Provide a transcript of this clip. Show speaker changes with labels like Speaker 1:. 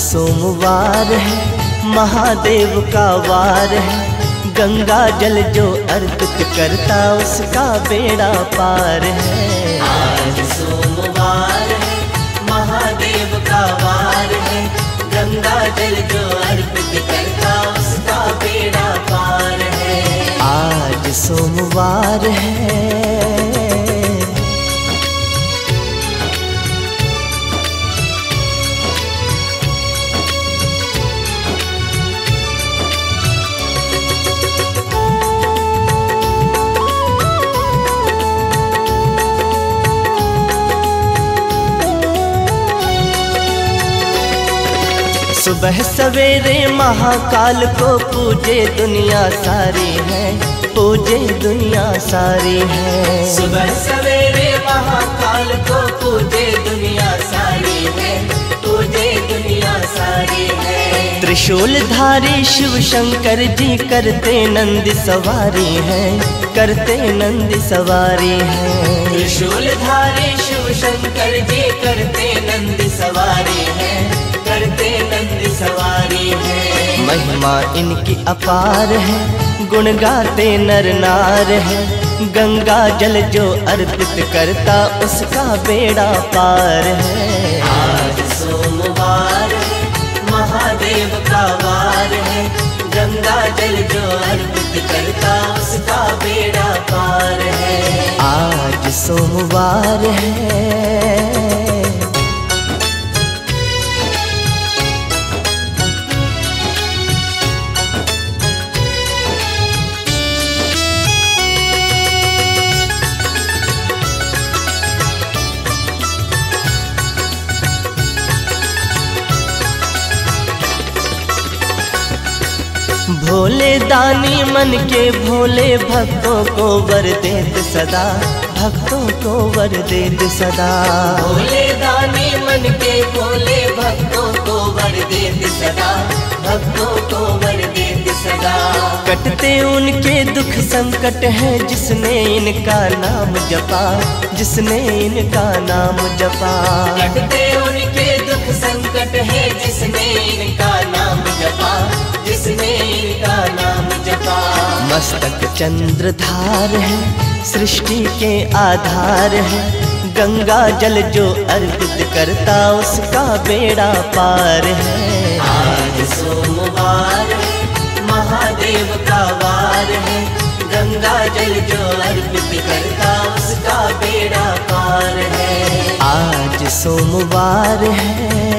Speaker 1: सोमवार है, महादेव का वार है, गंगा जल जो अर्पित करता, उसका बेड़ा पार है। सुबह सवेरे महाकाल को पूजे दुनिया सारी है पूजे दुनिया सारी है।
Speaker 2: सुबह सवेरे महाकाल को पूजे दुनिया सारी है पूजे दुनिया सारी है।
Speaker 1: त्रिशूल धारी शिव शंकर जी करते नंद सवारी है करते नंद सवारी है।
Speaker 2: त्रिशूल धारी शिव शंकर जी करते नंद सवारी है
Speaker 1: महिमा इनकी अपार है। गुण गाते नर नार है। गंगा जल जो अर्पित करता, उसका बेड़ा पार है।
Speaker 2: आज सोमवार है, महादेव का वार है। गंगा जल जो अर्पित करता, उसका बेड़ा पार है।
Speaker 1: आज सोमवार है। भोले दानी मन के भोले भक्तों को वर देत सदा भक्तों को वर देत सदा।
Speaker 2: भोले दानी मन के भोले भक्तों को वर देत सदा भक्तों को वर देत सदा।
Speaker 1: कटते उनके दुख संकट है जिसने इनका नाम जपा जिसने इनका नाम जपा।
Speaker 2: कटते उनके दुख संकट है जिसने इनका
Speaker 1: मस्तक चंद्रधार है, सृष्टि के आधार है। गंगा जल जो अर्पित करता, उसका बेड़ा पार है।
Speaker 2: आज सोमवार है, महादेव का वार है। गंगा जल जो अर्पित करता, उसका बेड़ा पार है।
Speaker 1: आज सोमवार है